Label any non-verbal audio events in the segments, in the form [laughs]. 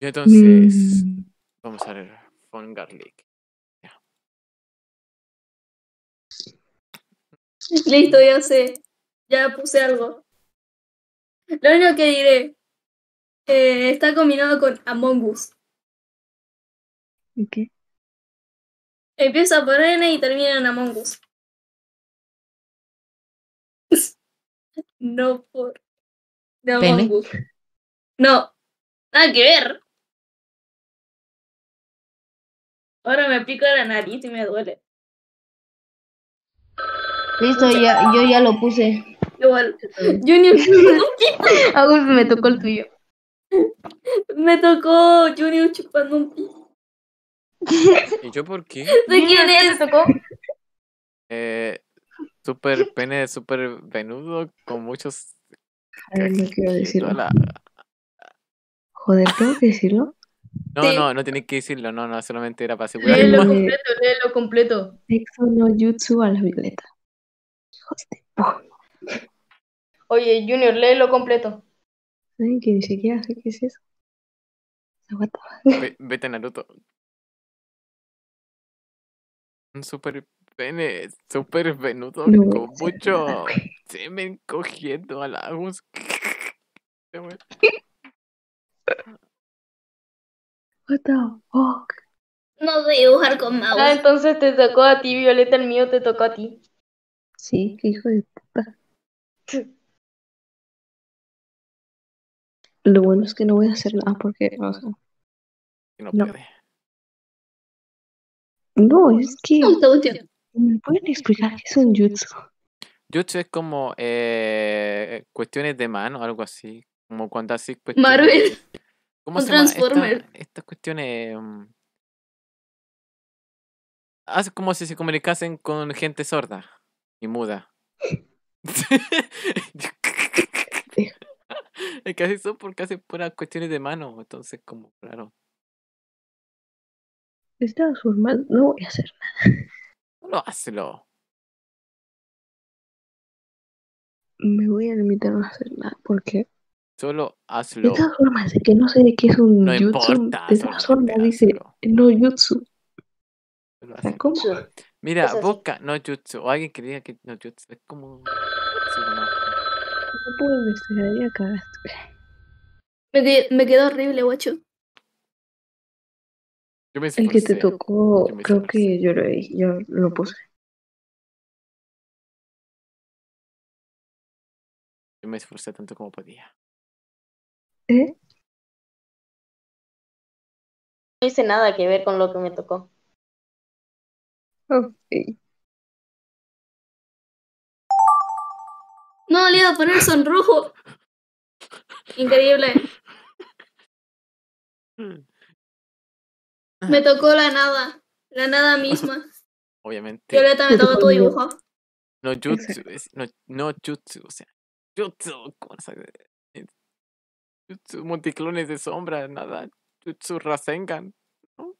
Y entonces, Mm, vamos a ver Fun Garlic. Listo, ya sé. Ya puse algo. Lo único que diré. eh, está combinado con Among Us. ¿y qué? Empieza por N y termina en Among Us. [laughs] no por. De Among. Us. No. Nada que ver. Ahora me pico la nariz y me duele. Listo, ya, yo ya lo puse. Igual. Junior. [laughs] Agus, me tocó el tuyo. me tocó Junior chupando un pi. ¿Y yo por qué? [laughs] ¿De quién es? ¿Te tocó? Eh, super pene, super venudo, con muchos... A ver, no quiero decirlo. Hola. Joder, ¿tengo que decirlo? No, no, no tenés que decirlo, no, no, solamente era para asegurar. Léelo. [laughs] completo, léelo completo. Sexo no jutsu a la violeta. Hijos de puta. Oye, Junior, léelo completo. ¿Saben que ni siquiera sé qué es eso? Ve- Vete a Naruto. Un super pene, super venudo, No con mucho nada, semen cogiendo a la Agus. [laughs] Qué bueno. What the fuck? No sé dibujar con Ah, mouse. entonces te tocó a ti, Violeta, el mío te tocó a ti. Sí, qué hijo de puta. [laughs] Lo bueno es que no voy a hacer nada porque, o sea, Que no No. puede. no, es que me pueden explicar qué es un jutsu. Jutsu es como eh, cuestiones de mano, algo así. Como cuando así cuestiones. Marvel. ¿Cómo Un se llama? Esta- Transformer. Estas cuestiones. mm, Hace como si se comunicasen con gente sorda y muda. [laughs] es que así son porque hacen puras cuestiones de mano. Entonces, como, claro. De todas formas, no voy a hacer nada. Solo hazlo. Me voy a limitar a no hacer nada porque, Solo de hazlo. todas formas, de que no sé de qué es un No jutsu, importa. de todas formas dice no jutsu. O sea. ¿Cómo? Mira, Es. Boca no jutsu. O alguien que diga que no jutsu. Es como. No puedo investigar, ya cagaste. Me, me quedó horrible, guacho. Yo me El que te tocó, Yo me creo que yo lo, yo lo puse. Yo me esforcé tanto como podía. ¿Eh? No hice nada que ver con lo que me tocó. Ok. No, le iba a poner sonrojo. Increíble. Me tocó la nada. La nada misma. [laughs] Obviamente. Violeta, me tocó tu dibujo. No jutsu. Es, no, no jutsu. O sea, jutsu. ¿Cómo se sabe? Jutsu multiclones de sombra. Nada. Jutsu Rasengan. ¿no?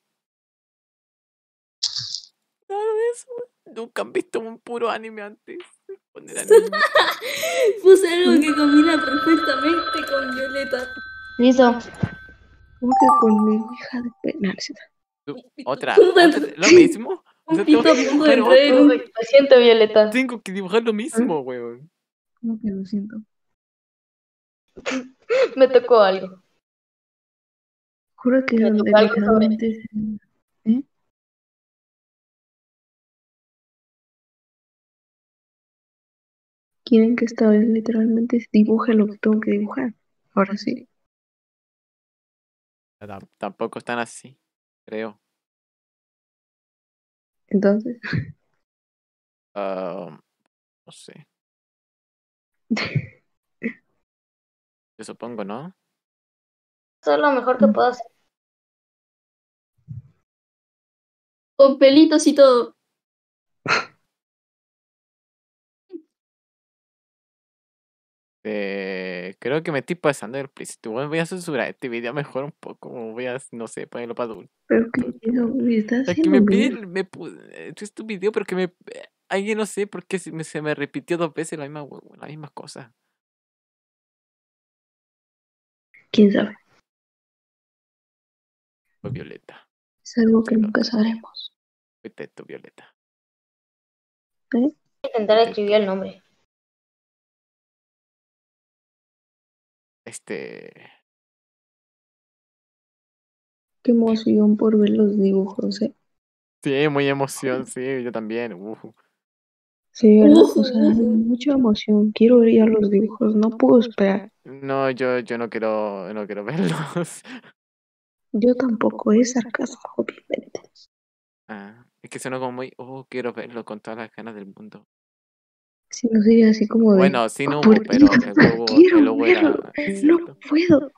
Nada de eso. Nunca han visto un puro anime antes. Niños. [laughs] Puse algo que combina perfectamente con Violeta. Listo. ¿Cómo que conmigo, hija de pena? Tú- Otra, lo mismo. O Un sea, pito punto de. Lo siento, Violeta. Tengo que dibujar lo mismo, weón. ¿Cómo que lo siento? [laughs] Me tocó algo. Juro que Me donde tocó algo sobre- se- ¿Eh? Quieren que esta vez literalmente dibuje lo que tengo que dibujar. Ahora sí. Tam- Tampoco están así, creo. Entonces, Ah, no sé. [laughs] Yo supongo, ¿no? Eso es lo mejor que puedo hacer. Con pelitos y todo. Eh, creo que me estoy pasando el príncipe. Bueno, voy a censurar este video mejor un poco. Voy a, no sé, ponerlo para adultos. pero que estás Es que haciendo me pide, me este video, pero que me. eh, Alguien no sé por qué se me, se me repitió dos veces la misma, la misma cosa. ¿Quién sabe? Fue Violeta. Es algo que nunca sabremos. Tú, Violeta. Voy a intentar escribir el nombre. Este. Qué emoción por ver los dibujos, ¿eh? Sí, muy emoción, sí, yo también. uf. Sí, ¿verdad? O sea, mucha emoción. Quiero ver ya los dibujos. No puedo esperar. No, yo, yo no quiero, no quiero [laughs] verlos. Yo tampoco. Es sarcasmo, obviamente. Ah, es que suena como muy, oh, quiero verlo con todas las ganas del mundo. Si no sería así como de. Bueno, sí no hubo, "Por pero Dios, el logo, quiero el logo era verlo, No cierto. puedo.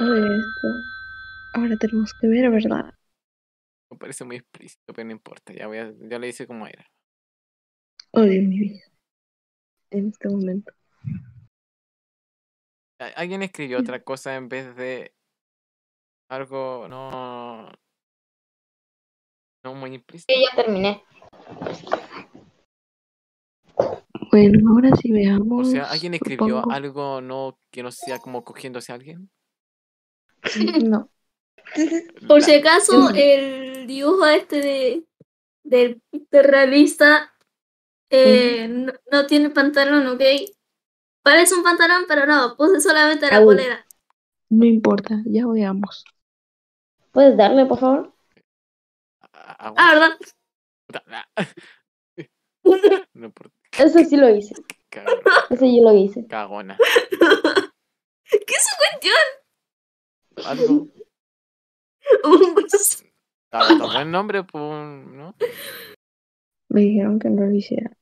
A ver esto. Ahora tenemos que ver, ¿verdad? Me parece muy explícito, pero no importa, ya voy a, ya le hice como era. Odio mi vida. En este momento. Alguien escribió otra cosa en vez de algo no no muy implícito. Sí, ya terminé. Bueno, ahora sí O veamos. sea, alguien escribió algo no que no sea como cogiéndose a alguien. No. [laughs] Por si acaso, el dibujo este de del Peter realista eh, no, no tiene pantalón, ¿ok? Parece un pantalón, pero no, puse solamente la Au. polera. No importa, ya veamos. ¿Puedes darle, por favor? a- Ah, ¿verdad? ah, [laughs] No por Eso sí lo hice. cabrón, Eso yo lo hice. cagona. [laughs] ¿Qué es su cuestión? Algo. [laughs] Un beso. Buen nombre, pues, ¿no? Me dijeron que no lo hiciera.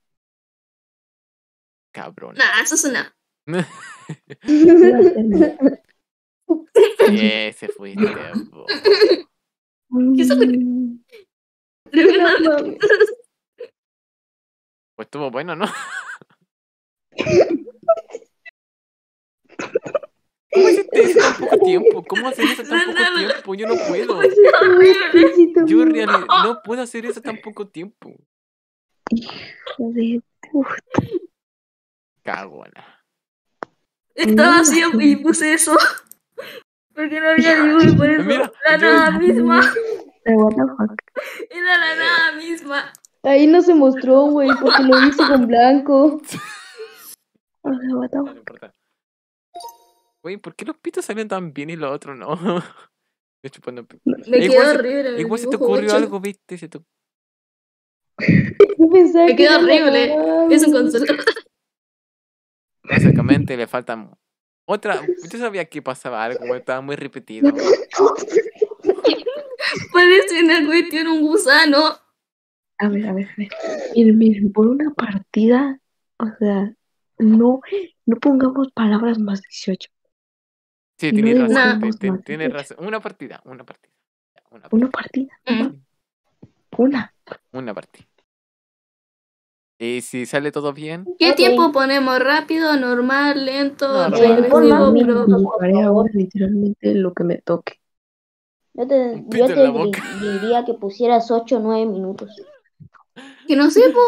Cabrón. Nah, eso es una. Iba a hacerlo. Sí, se fuiste. po. ¿Qué es eso? Pues estuvo bueno, ¿no? [laughs] ¿Cómo [laughs] hiciste eso tan poco tiempo? ¿Cómo hacer eso tan poco tiempo? Yo no [laughs] puedo. horrible. Yo en realidad no puedo hacer eso tan poco tiempo. Joder. Uf, Cagona. Estaba así y puse eso. [laughs] Porque no había dibujo y por eso. Mira, la yo- nada misma. what the fuck. Era la nada misma. Ahí no se mostró, güey, porque lo hice con blanco. O sea, what the No, fuck. no importa. Güey, ¿por qué los pitos salen tan bien y los otros no? [laughs] Chupando Me Igual quedó se- horrible. el Igual se te ocurrió algo, viste, se te [laughs] Me que quedó horrible. Es un consuelo. Básicamente le faltan otra. Yo sabía que pasaba algo, güey, estaba muy repetido. Parece una cuestión un gusano. A ver, a ver, a ver. Miren, miren, por una partida, o sea, no, no pongamos palabras más 18. Sí, No tienes razón, tienes derecho. razón. Una partida, una partida. Una, Una partida, partida, Mm. una. una partida. Y si sale todo bien, ¿Qué Ok. tiempo ponemos? ¿Rápido, normal, lento, No, no, no, no, no. Ahora literalmente lo que me toque. Yo te, yo te diría que pusieras 8 o 9 minutos. [laughs] Que no sé, po.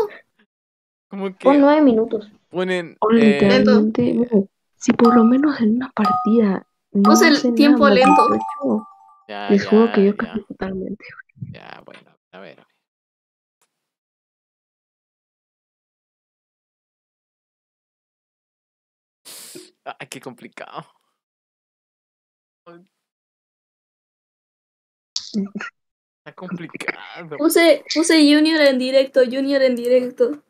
como que Pon 9 minutos. ponen. O eh, si por lo menos en una partida no Puse el nada tiempo más lento. 18, ya, les juro que ya, yo ya, cambié totalmente. ya, bueno, a ver, a ver. Ay, qué complicado. Está complicado. Puse, puse Junior en directo, Junior en directo.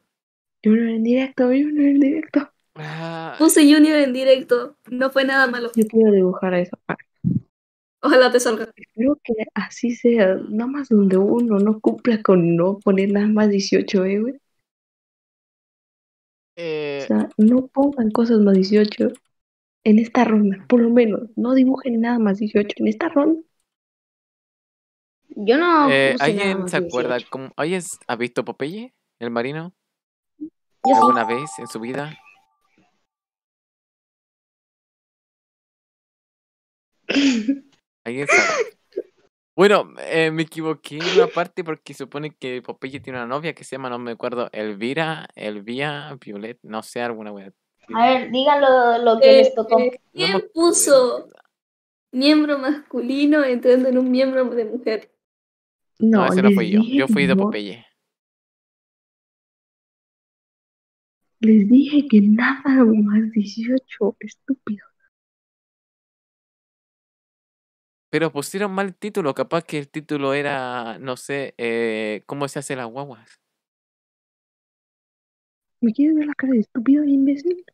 Junior en directo, Junior en directo. Ah, Puse Junior en directo. No fue nada malo. Yo quiero dibujar a esa parte. Ojalá te salga. Espero que así sea, nada más donde uno no cumpla con no poner nada más 18, eh, güey. O eh, sea, no pongan cosas más 18 en esta ronda, por lo menos. No dibujen nada más 18 en esta ronda. Yo no. eh, puse nada ¿Alguien más se acuerda? 18. Cómo, ¿Alguien ha visto Popeye, el marino? Yo sí. ¿Alguna vez en su vida? ¿Alguien sabe? Bueno, eh, me equivoqué en una parte porque supone que Popeye tiene una novia que se llama, no me acuerdo, Elvira, Elvia, Violet, no sé, alguna wea. A ver, díganlo lo que les tocó. Eh, ¿Quién me puso? miembro masculino entrando en un miembro de mujer. No, No, ese no fui yo. Yo fui de Popeye. Les dije que nada más 18, estúpido. Pero pusieron mal título. Capaz que el título era, no sé, eh, ¿cómo se hace las guaguas? ¿Me quieres ver la cara de estúpido e imbécil?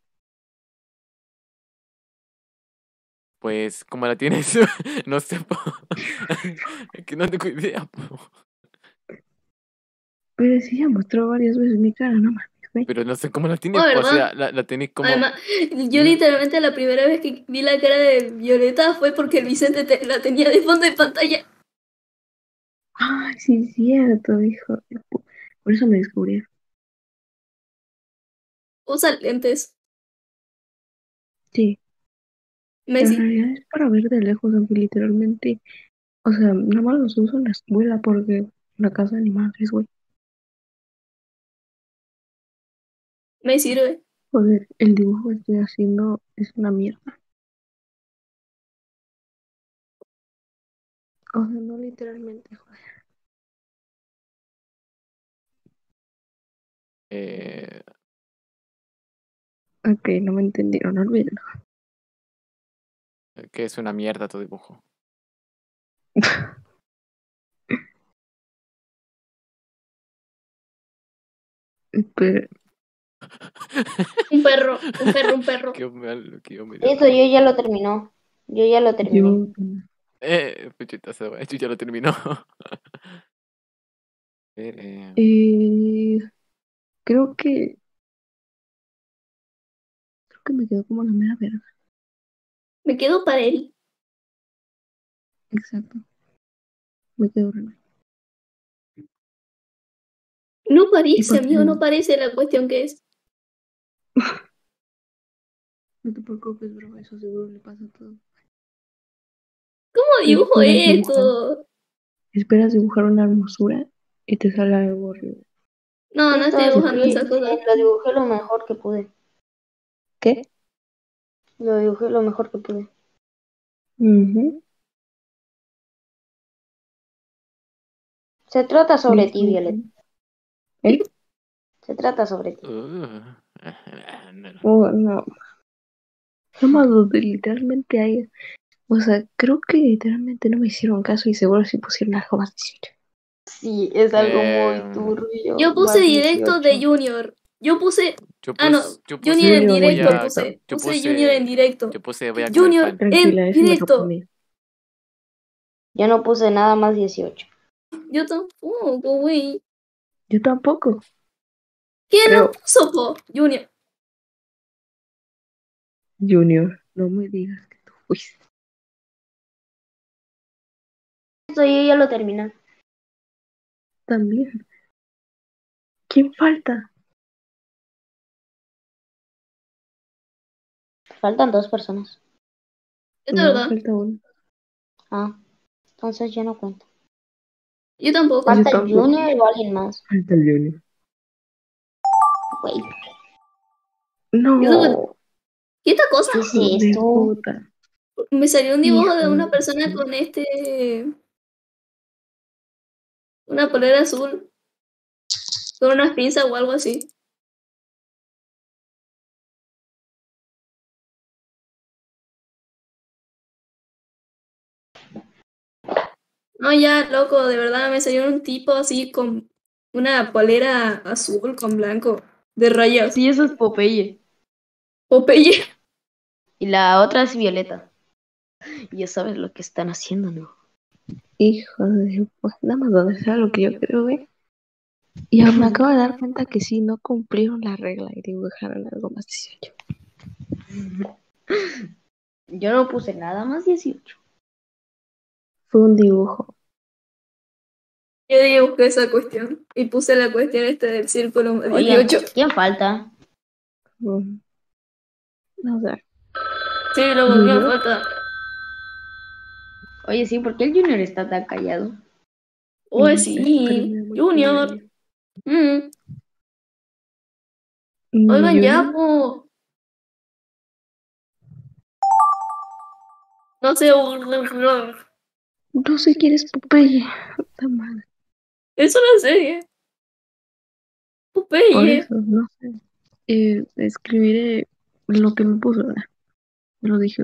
Pues, ¿cómo la tienes? [laughs] no sé, po. [laughs] Es que no tengo idea, po. Pero sí ya mostró varias veces mi cara, no mames, güey. Pero no sé cómo la tienes. Oh, o sea, la, la tenéis como. Además, [laughs] yo literalmente la primera vez que vi la cara de Violeta fue porque el Vicente te- la tenía de fondo de pantalla. Ay, sí, es cierto, hijo. Por eso me descubrieron. Usa lentes. Sí, en Messi. realidad es para ver de lejos, aunque literalmente, o sea, nada más los uso en la escuela porque la casa de mi madre, güey. Me sirve. Joder, el dibujo que estoy haciendo es una mierda. O sea, no literalmente, joder. eh, Ok, no me entendieron, olvídalo. que es una mierda tu dibujo. [laughs] Pero, Un perro, un perro, un perro. Qué mal Eso yo ya lo terminó. Yo ya lo terminé. yo, Eh, puchita, se va. Esto ya lo terminó. Ver, [laughs] eh, eh, creo que, creo que me quedó como la mera verga. Me quedo para él. Exacto. Me quedó re mal. No parece, amigo, no parece la cuestión que es. No te preocupes, bro, eso seguro le pasa a todo. ¿Cómo dibujo esto? Esperas dibujar una hermosura y te sale algo horrible. No, no estoy dibujando cosas. sí, Lo dibujé lo mejor que pude. ¿Qué? Lo dibujé lo mejor que pude. Ujú. Se trata sobre ti. Violet. ¿Eh? Se trata sobre ti. uh. Oh, no. No más donde literalmente hay. O sea, creo que literalmente no me hicieron caso y seguro sí pusieron algo más 18. Sí, es algo Em, muy turbio. Yo puse directo de 18. Junior. Yo puse. Yo Ah, no. yo puse, Junior en directo a- puse. yo Puse puse- Junior en directo. Yo puse voy a Junior en directo. Yo no puse nada más 18. Yo tampoco, güey. Yo tampoco. ¿Quién Creo- lo puso, po? Junior. Junior, no me digas que tú fuiste. Esto yo ya lo terminé. También. ¿Quién falta? Faltan dos personas. Es No, verdad. falta uno. Ah, entonces ya no cuento. Yo tampoco. Falta Yo el tampoco. Junior o alguien más. Falta el Junior. Güey, No. ¿Qué esta cosa? Me salió un dibujo de una persona con este. Una polera azul. Con unas pinzas o algo así. No, ya, loco, de verdad me salió un tipo así con una polera azul con blanco de rayas. Sí, eso es Popeye. Popeye. Y la otra es Violeta. Ya sabes lo que están haciendo, ¿no? Hijo de pues nada más donde sea lo que yo creo, güey. Y ahora me acabo de dar cuenta que sí, no cumplieron la regla y dibujaron algo más 18. Yo no puse nada más 18. Fue un dibujo. Yo dibujé esa cuestión y puse la cuestión este del círculo Oye, 18. ¿quién falta? No sé. Sí, luego me Ujú. falta. Oye, sí, ¿por qué el Junior está tan callado? Mm, sí, Junior. Mm. Oigan, ya, po. No sé. No sé quién es Popeye. Puta madre. Es una serie. Por Popeye. eso, no sé. Eh, escribiré lo que me puso. lo dije.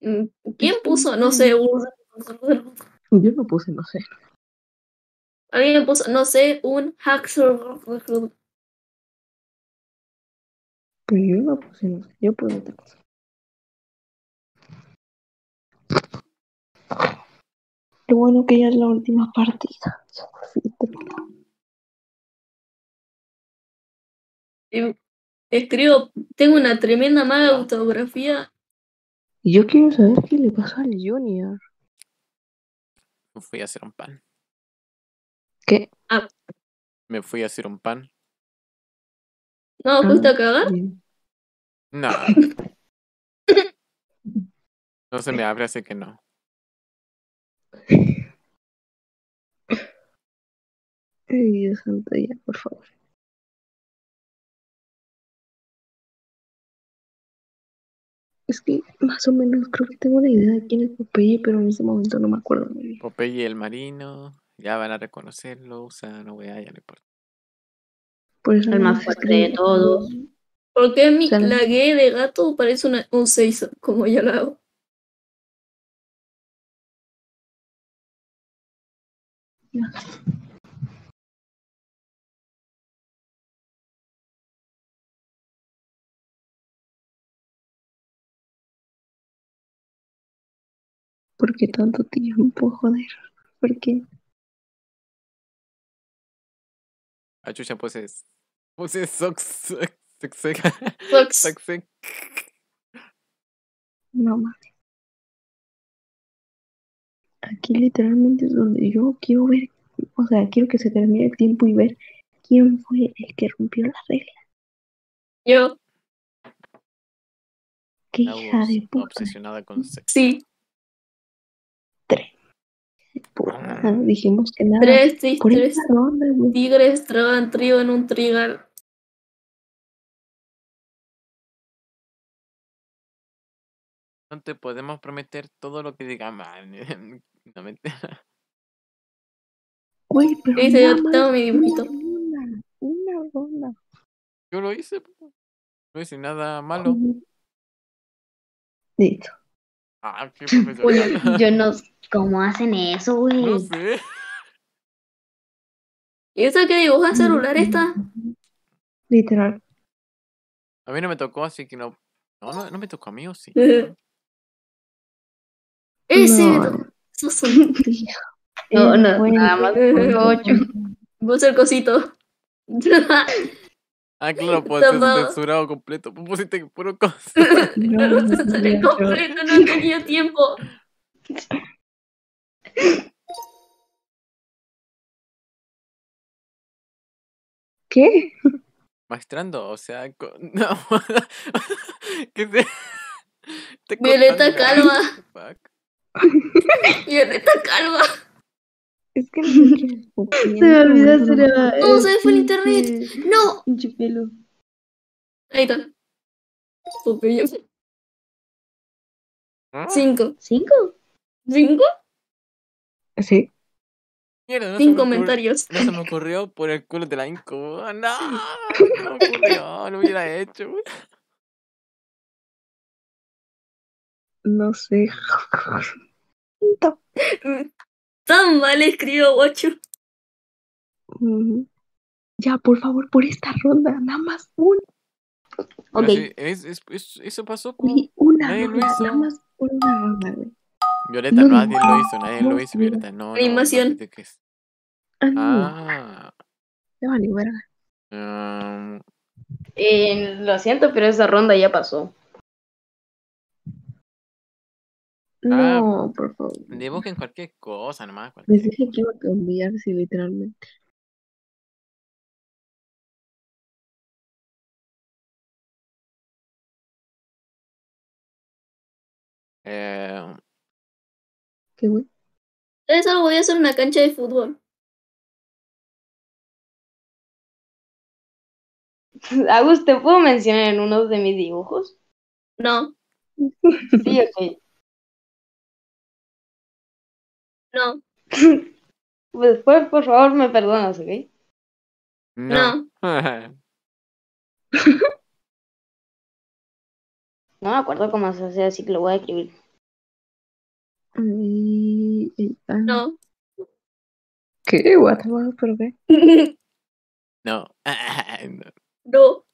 Mm, ¿Quién puso? No sé. [laughs] Yo no puse, no sé. Alguien puso, no sé, un hack. Pero yo no puse, no sé. Yo puse otra cosa. Qué bueno que ya es la última partida. Ya por fin terminó. Y Escribo, tengo una tremenda mala autografía. Y yo quiero saber qué le pasó al Junior. Me fui a hacer un pan. ¿Qué? Me fui a hacer un pan. No, ¿fuiste a cagar? Bien. No. [laughs] No se me abre, así que no. Ay, Dios santo, ya, por favor. Es que más o menos creo que tengo una idea de quién es Popeye, pero en ese momento no me acuerdo muy bien. Popeye el marino. Ya van a reconocerlo. O sea, no voy a, ya no importa. Por eso El más fuerte de todos. ¿Por qué mi Sale. la de gato parece una, un 6 como yo lo hago? ¿Por qué tanto tiempo, joder? ¿Por qué? Ah, chucha, puse. Puse socks. Socks. Fox. Socks. No mames. Aquí literalmente es donde yo quiero ver, o sea, quiero que se termine el tiempo y ver quién fue el que rompió la regla. Yo, Qué La hija de puta. obsesionada con sexo. sí. Puta. Dijimos que nada. Tres, tis- Por tres esa ronda, güey. tigres traban trigo en un trigal. No te podemos prometer todo lo que digamos. [laughs] No me Güey, pero Dice, yo tengo mi dibujito. Una ronda, una ronda. Yo lo hice. po. No hice nada malo. Listo. Ah, qué Oye, profesional. Yo no. ¿Cómo hacen eso, güey? No sé. ¿Y esa que dibuja celular esta? Literal. A mí no me tocó, así que no. No, no, no me tocó a mí, ¿o sí? [laughs] Ese No. Sos un-. [laughs] No, nada más ocho. [laughs] Vos el cosito. Ah, claro, pues es Tomado. censurado completo. Pues pusiste puro cosa. No, No no, se sale no, completo, no tenía tiempo. ¿Qué? Maestrando, o sea, co- no. ¿Qué se... te Violeta. Fuck. Violeta Calva. Es que no [laughs] Se me olvidó me hacer acuerdo. No, se fue el internet. No. Pinche pelo. Ahí está. Popeye. ¿Ah? Cinco. ¿Cinco? ¿Cinco? Sí. Mierda, no Sin me ocurrió- comentarios. No se me ocurrió por el culo de la Inco. Ah, No, no me ocurrió, lo hubiera hecho. No sé. [laughs] [laughs] No. Tan mal escribo, guacho. Ujú. Ya, por favor, por esta ronda, nada más una, Ok. sí, es- es- es- eso pasó con güey, una Nadie lo ronda, hizo. nada más por una ronda, güey. Violeta. No, nadie no, lo hizo, nadie no, lo hizo, no. Violeta. No, no, Animación. No, ¿de qué es? Ah, no, Ah, ya vale, verga. um, Eh, lo siento, pero esa ronda ya pasó. No, por favor. dibujen cualquier cosa nomás. cualquier Les dije que iba a cambiar, sí, literalmente. Eh, ¿Qué, güey? ¿Sabes algo? Voy a hacer una cancha de fútbol. [laughs] Agus, ¿te puedo mencionar en uno de mis dibujos? No. [laughs] Sí, ok. No, Después, [laughs] por favor, me perdonas, ¿ok? no. [laughs] No me acuerdo cómo se hace, así que lo voy a escribir. No. ¿Qué? What? ¿Pero qué? [laughs] no. no. No,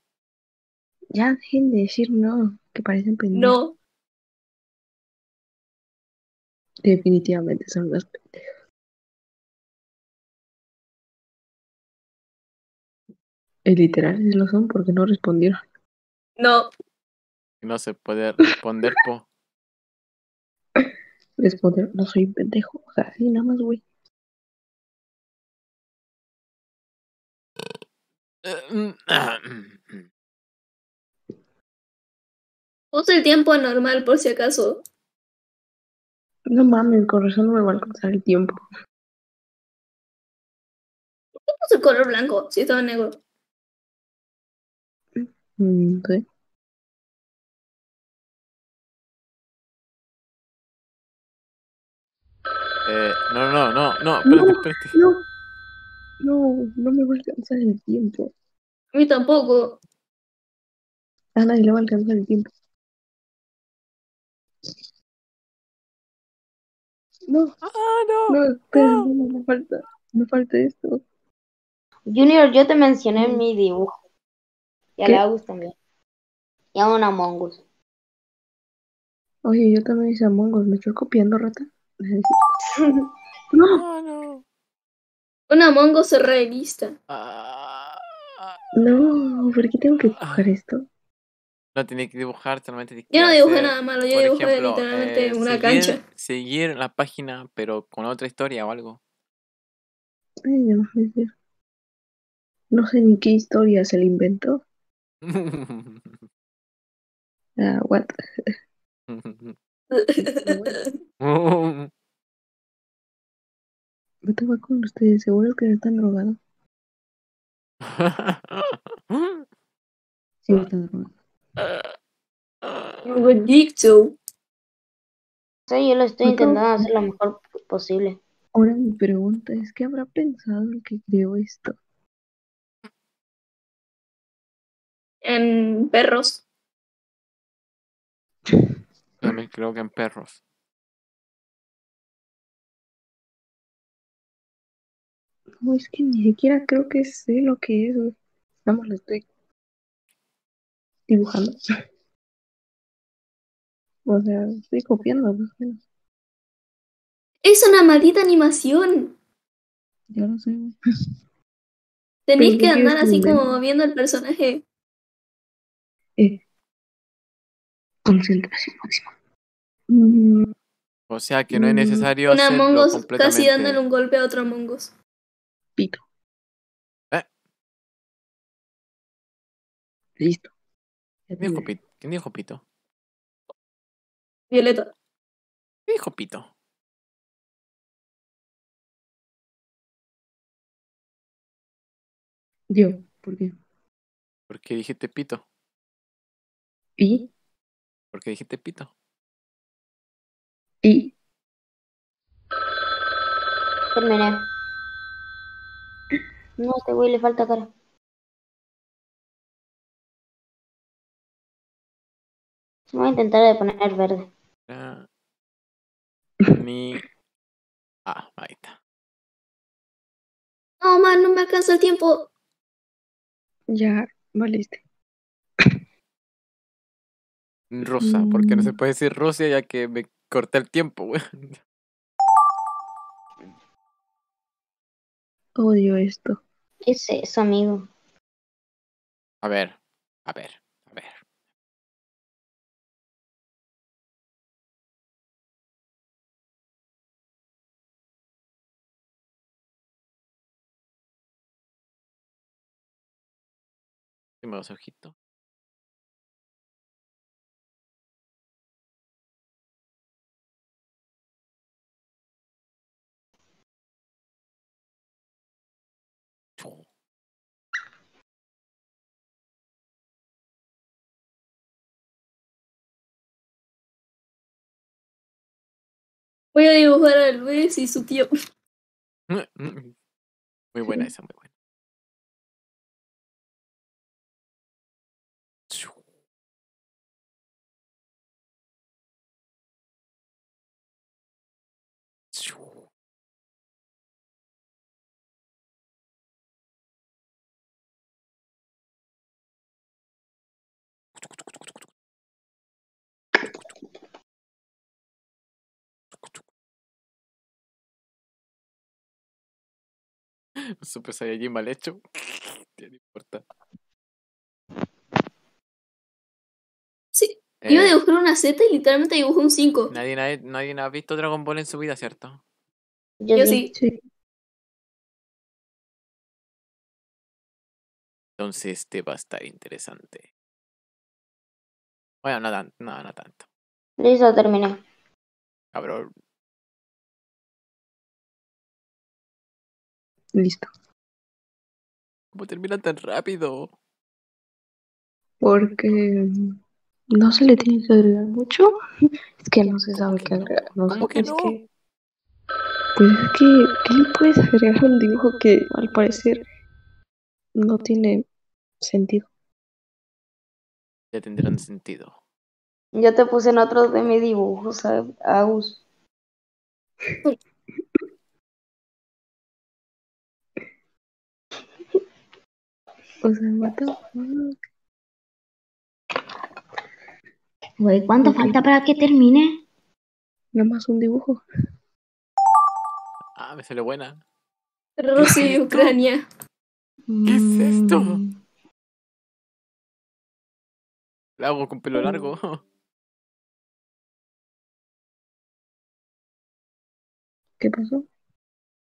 Ya dejen de decir no, que parecen pendejos. no. Definitivamente son unos pendejos. Y literal, sí lo son porque no respondieron. No, No se puede responder, po. [laughs] Respondieron, no soy un pendejo. O sea, sí, nada más, güey. puse el tiempo normal por si acaso. No mames, con razón no me va a alcanzar el tiempo. Puse el color blanco, si estaba negro. Mm, No sé. Eh, no, no, no, no, espérate, espérate. No, no, no me va a alcanzar el tiempo. A mí tampoco. A nadie le va a alcanzar el tiempo. No, Ah, no. no, espera, no, no, me falta, me falta esto. Junior, yo te mencioné en mi dibujo. Y a ¿Qué? la Agus también. Y a una Mongus. Oye, yo también hice Among Us, ¿me estoy copiando, rata? [laughs] No, Ah, no. Una Mongo se revista. Ah, ah. no, ¿por qué tengo que dibujar esto? No tenía que dibujar, solamente tenía Yo no dibujé hacer, nada malo, yo dibujé ejemplo, literalmente eh, una seguir- cancha. Seguir la página, pero con otra historia o algo. Ay, no, sé ni qué historia se le inventó. [laughs] Ah, what? ¿Qué te va con ustedes? ¿Seguro que no están drogados? [laughs] Sí, están drogados. Ridículo. Sí, yo lo estoy intentando hacer lo mejor posible. Ahora mi pregunta es, ¿qué habrá pensado el que creó esto? En perros. También creo que en perros. No, es que ni siquiera creo que sé lo que es, más lo estoy dibujando. O sea, estoy copiando, más o menos. Es una maldita animación. Ya lo sé, güey. Tenéis Pero que ¿qué quieres andar así como viendo el personaje. Eh, concentración máxima. Mm, O sea que no es Mm, necesario Una hacerlo Among Us casi dándole un golpe a otro Among Us. pito. Eh. Listo. ¿Quién dijo pito? ¿Quién dijo pito? Violeta. ¿Quién dijo pito? Yo, ¿por qué? ¿Por qué dijiste pito? Y, ¿Por qué dijiste pito? y, Terminé. No, a este güey le falta cara. Voy a intentar de poner verde. Ni. Ah, ahí está. No, man, no me alcanza el tiempo. ya, valiste. Rosa, porque no se Mm. puede decir Rusia ya que me corté el tiempo, güey. Odio esto. ¿Qué es eso, amigo? A ver, a ver. primeros ojitos Voy a dibujar a Luis y su tío. [laughs] Muy buena [laughs] esa, muy buena. [laughs] Super Saiyajin mal hecho. [laughs] Ya no importa. Sí, iba a Eh, dibujar una Z y literalmente dibujé un 5. nadie, nadie, nadie ha visto Dragon Ball en su vida, ¿cierto? Yo, Yo sí. sí. Sí. Entonces este va a estar interesante. Bueno, no, tan- no, no tanto. Listo, terminé. Cabrón. Listo. ¿Cómo termina tan rápido? Porque no se le tiene que agregar mucho. [laughs] Es que no se ¿Cómo sabe que qué agregar. No ¿Cómo sé, que es no? que- Pues es que, ¿qué le puedes agregar a un dibujo que al parecer no tiene sentido? Ya tendrán sentido. Yo te puse en otros de mis dibujos, a- Agus. [laughs] O sea, what the fuck? Güey, ¿cuánto falta para que termine? Nada más un dibujo. Ah, me sale buena. Rusia y esto? Ucrania. ¿Qué es esto? Mm, La hago con pelo largo. [laughs] ¿Qué pasó?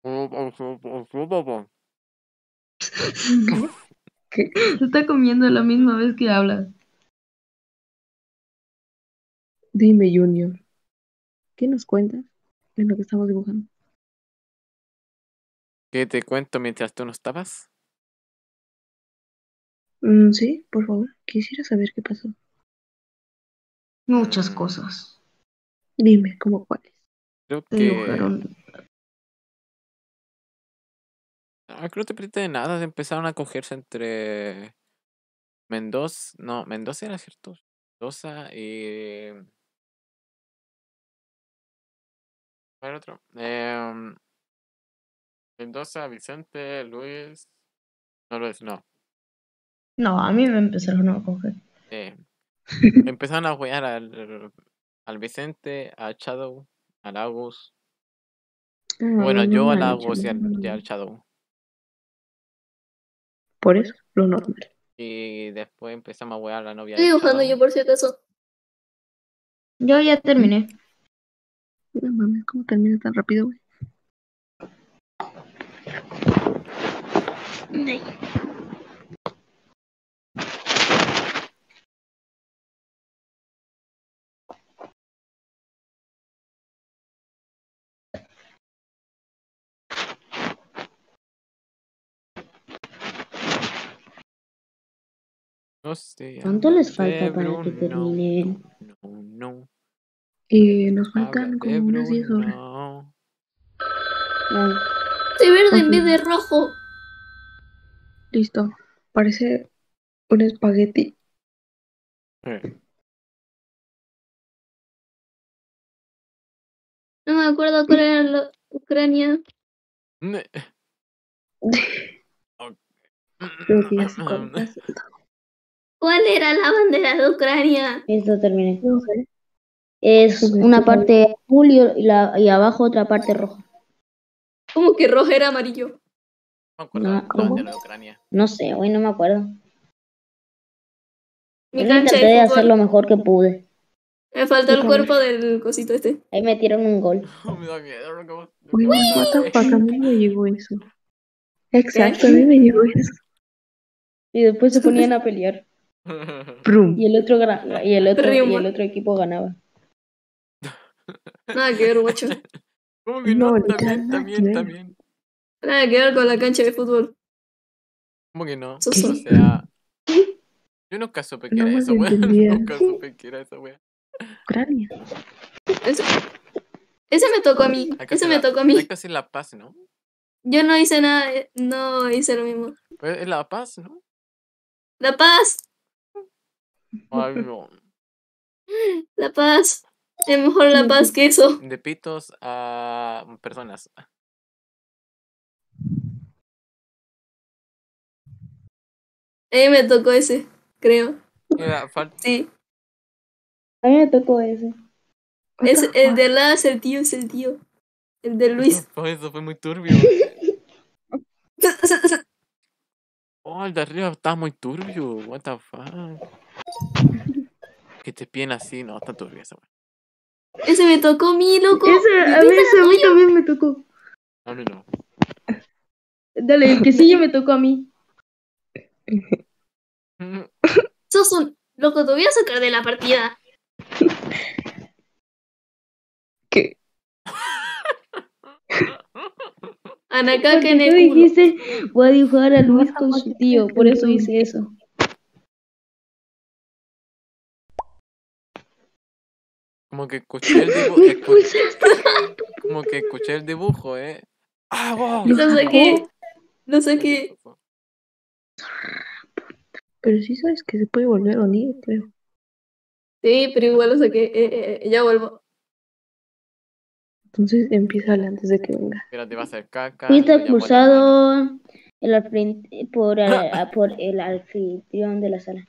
[laughs] [laughs] ¿Qué? Se está comiendo la misma vez que hablas. Dime, Junior. ¿Qué nos cuentas en lo que estamos dibujando? ¿Qué te cuento mientras tú no estabas? Mm, sí, por favor. Quisiera saber qué pasó. Muchas cosas. Dime, ¿cómo cuáles? Creo Te que. dibujaron. Creo que te perdiste de nada. Empezaron a cogerse entre Mendoza. No, Mendoza era cierto. Mendoza y. ¿Cuál era otro? Em, Mendoza, Vicente, Luis. No, Luis, no. No, a mí me empezaron a coger. Eh, empezaron a jugar al, al Vicente, a Shadow, al Agus. Ah, Bueno, yo al Agus y al, y al Shadow. Por eso, lo normal. Y después empezamos a jugar a la novia Estoy dibujando yo por si acaso. Yo ya terminé. No mames, ¿cómo termina tan rápido, güey? No sé. ¿Cuánto les falta para que terminen? No, no. Y nos Habla faltan como unas 10 horas. Ay, Estoy verde en vez de rojo. Listo. Parece un espagueti. Eh, No me acuerdo cuál era la Ucrania. [laughs] Creo que ya. [laughs] ¿Cuál era la bandera de Ucrania? Esto terminé. No sé. Es una parte azul y, la, y abajo otra parte roja. Como que rojo era amarillo. No me acuerdo No, la ¿cómo? bandera de Ucrania. No sé, hoy no me acuerdo. Mi Yo cancha intenté de de hacer lo mejor que pude. Me falta Yo el cuerpo del cosito este. Ahí metieron un gol. [laughs] me da miedo. Uy, what the fuck, a mí me llegó eso. Exacto, ¿Qué? a mí me llegó eso. Y después se ponían a pelear. Y el otro y el otro, y el otro equipo ganaba. Nada que ver, guacho. [laughs] ¿Cómo que No, no? También, nada que también, ver. también. Nada que ver con la cancha de fútbol. ¿Cómo que no? O sea, [laughs] yo nunca supe que No era eso, weón. [laughs] Nunca supe que era eso, weón. Ucrania. Eso. Ese me tocó a mí. Ese me la- tocó a mí. Hay que hacer la paz, ¿no? Yo no hice nada. eh, No hice lo mismo. Pues es la paz, ¿no? La paz. Ay, no. La paz. Es mejor la paz que eso. De pitos a personas. A mí me tocó ese, creo. Mira. Sí. A mí me tocó ese. Es el de la es el tío, es el tío. El de Luis. Eso, eso fue muy turbio. [laughs] Oh, el de arriba está muy turbio. What the fuck. Que te piden así, no, está turbio esa wea. Ese me tocó a mí, loco. Ese, a ¿Viste mí, la ese a mí tuya? también me tocó. A mí no. Dale, el quesillo me tocó a mí. [laughs] Sos un. Loco, te voy a sacar de la partida. [laughs] ¿Qué? Anakake en Porque tú el culo. dijiste, voy a dibujar a Luis con su tío, por eso hice eso. Como que escuché el dibujo. Como que escuché el dibujo, eh. ¡Ah, wow! Lo saqué. Lo saqué. Pero sí sabes que se puede volver a unir, creo. Sí, pero igual lo saqué. Eh, eh, eh, ya vuelvo. Entonces empieza antes de que venga. Espérate, va a ser caca. Fuiste acusado el por, el, a- [laughs] por el anfitrión de la sala.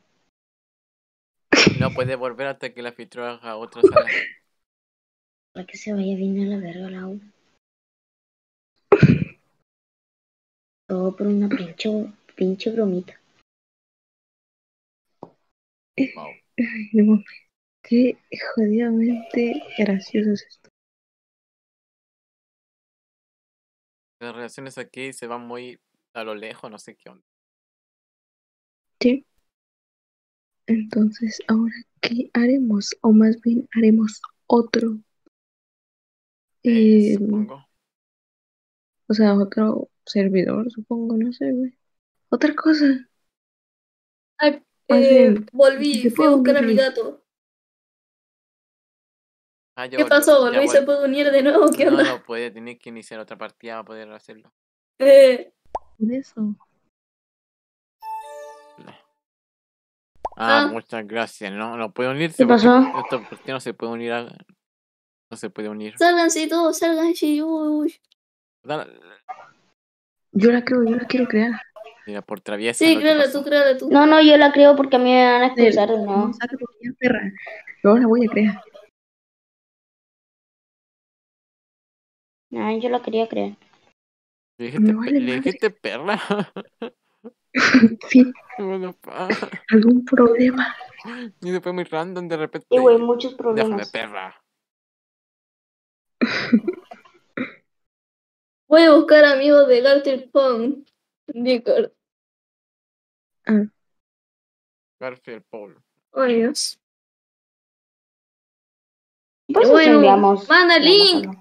No puede volver hasta que el anfitrión haga otra sala. Para que se vaya bien a la verga la U. Todo por una pinche, pinche bromita. Wow. Ay, no mames. Qué jodidamente gracioso es esto. Las relaciones aquí se van muy a lo lejos, no sé qué onda. Sí. Entonces, ahora, ¿qué haremos? O más bien, haremos otro. Eh, Eh, supongo. o sea, otro servidor, supongo, no sé, güey. Otra cosa. Más Eh, bien, volví, se fui a puede buscar a mi gato. Ah, ¿Qué pasó? ya ¿Luis se puede unir de nuevo? ¿Qué No, onda? no puede, tiene que iniciar otra partida para poder hacerlo. Eh, Por eso. Ah, Ah. muchas gracias. No, no puede unirse. ¿Qué pasó? Esta partida no se puede unir a... No se puede unir. sálganse todos, sálganse. Uy. Yo la creo, yo la quiero crear. Mira, por traviesa. Sí, créala tú, créala tú. No, no, yo la creo porque a mí me van a expulsar No, perra. Yo la voy a crear. Ah, yo la quería crear. Le dijiste, vale le dijiste perla. [laughs] [laughs] Sí, algún problema. y después muy random de repente. Y güey, muchos Déjame problemas. perra. [laughs] Voy a buscar amigos de Garfield Pong. Discord. Garfield Paul. Oh, Dios. Pues Bueno, enviamos. manda link.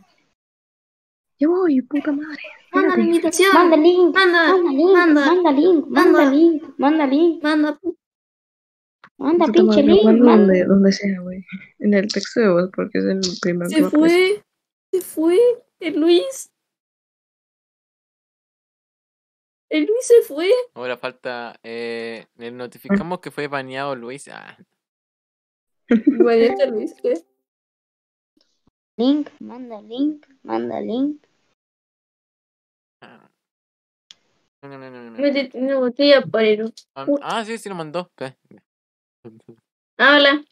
Yo voy, puta madre. Manda la invitación. Manda link. Manda, Manda link. manda, Manda link. manda. Manda link. Manda link. manda. Manda pinche madre, link. donde, donde sea, güey. En el texto de voz, porque es el primer Se fue. Se fue. El Luis. El Luis se fue. Ahora falta. Eh, le notificamos que fue baneado Luis. Ah, Luis fue. Link. Manda link. Manda link. ah. No, no, no, no, no. Botella para el. Ah, ah, sí, sí lo mandó. Espera. Habla.